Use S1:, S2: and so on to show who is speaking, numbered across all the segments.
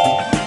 S1: Thank you.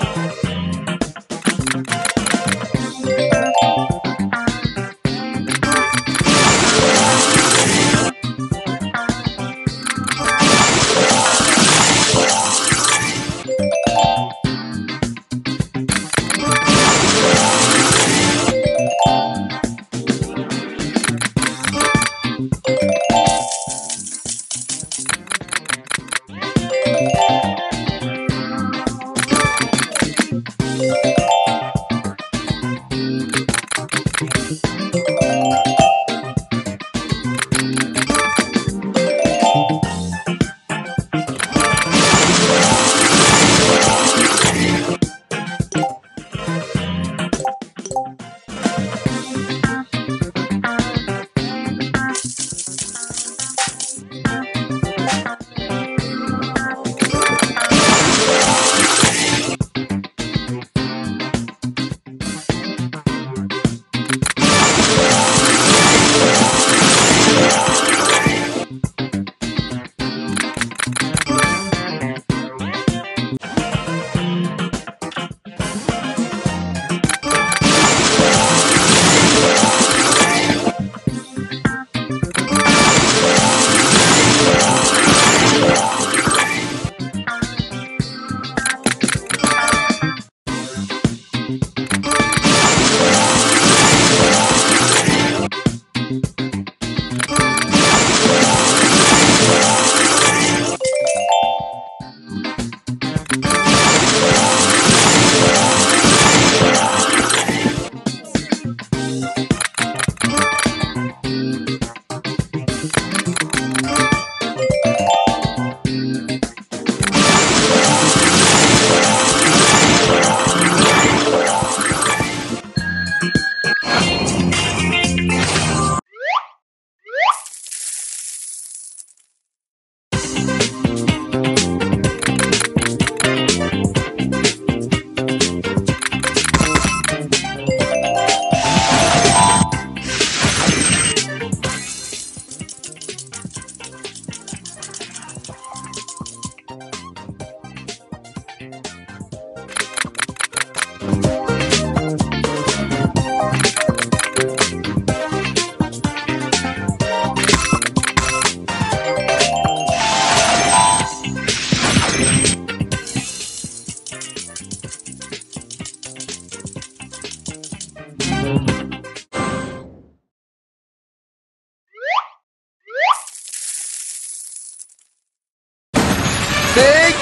S1: Big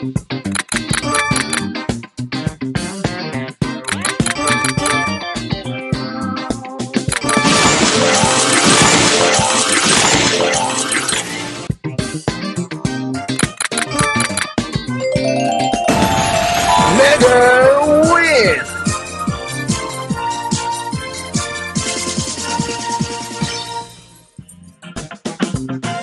S2: Thank mm -hmm.